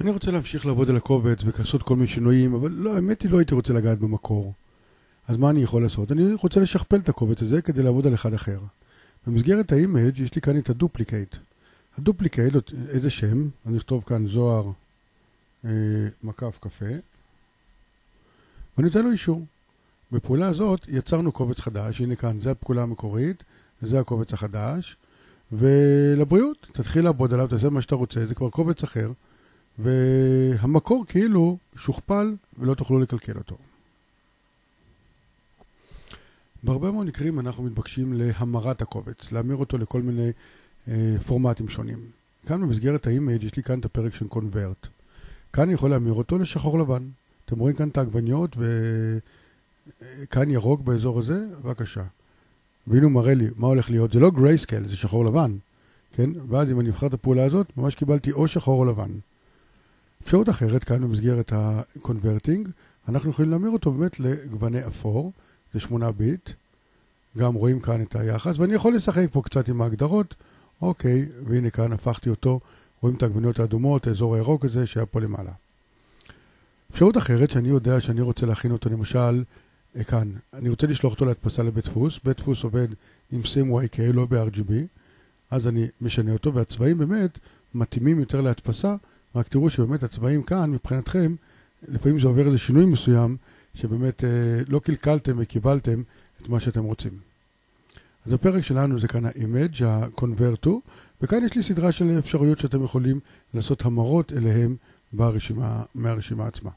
אני רוצה להמשיך לעבוד על הקובץ ולעשות כל מיני שינויים, אבל לא, האמת היא לא הייתי רוצה לגעת במקור. אז מה אני יכול לעשות? אני רוצה לשכפל את הקובץ הזה כדי לעבוד על אחד אחר. במסגרת ה image יש לי כאן את ה duplicate. ה duplicate, איזה שם? אני אכתוב כאן זוהר אה, מקף קפה, ואני אתן לו אישור. בפעולה הזאת יצרנו קובץ חדש, הנה כאן, זו הפעולה המקורית, זה הקובץ החדש, ולבריאות, תתחיל לעבוד עליו, תעשה מה שאתה רוצה, זה כבר קובץ אחר. והמקור כאילו שוכפל ולא תוכלו לקלקל אותו. בהרבה מאוד מקרים אנחנו מתבקשים להמרת הקובץ, להמיר אותו לכל מיני אה, פורמטים שונים. כאן במסגרת האימייג' יש לי כאן את הפרק של קונברט. כאן אני יכול להמיר אותו לשחור לבן. אתם רואים כאן את העגבניות וכאן ירוק באזור הזה, בבקשה. והנה הוא מראה לי מה הולך להיות, זה לא גרייסקל, זה שחור לבן, כן? ואז אם אני אבחר את הפעולה הזאת, ממש קיבלתי או שחור או לבן. אפשרות אחרת, כאן במסגרת ה-converting, אנחנו יכולים להמיר אותו באמת לגווני אפור, ל-8 ביט. גם רואים כאן את היחס, ואני יכול לשחק פה קצת עם ההגדרות. אוקיי, והנה כאן הפכתי אותו, רואים את העגבניות האדומות, האזור הירוק הזה שהיה פה למעלה. אפשרות אחרת, שאני יודע שאני רוצה להכין אותו, למשל, כאן, אני רוצה לשלוח אותו להדפסה לבית דפוס, בית דפוס עובד עם SIM-YK, לא ב-RGB, אז אני משנה אותו, והצבעים באמת מתאימים יותר להדפסה, רק תראו שבאמת הצבעים כאן, מבחינתכם, לפעמים זה עובר איזה שינוי מסוים, שבאמת אה, לא קלקלתם וקיבלתם את מה שאתם רוצים. אז הפרק שלנו זה כאן ה-image, ה-convert to, וכאן יש לי סדרה של אפשרויות שאתם יכולים לעשות המרות אליהם ברשימה, מהרשימה עצמה.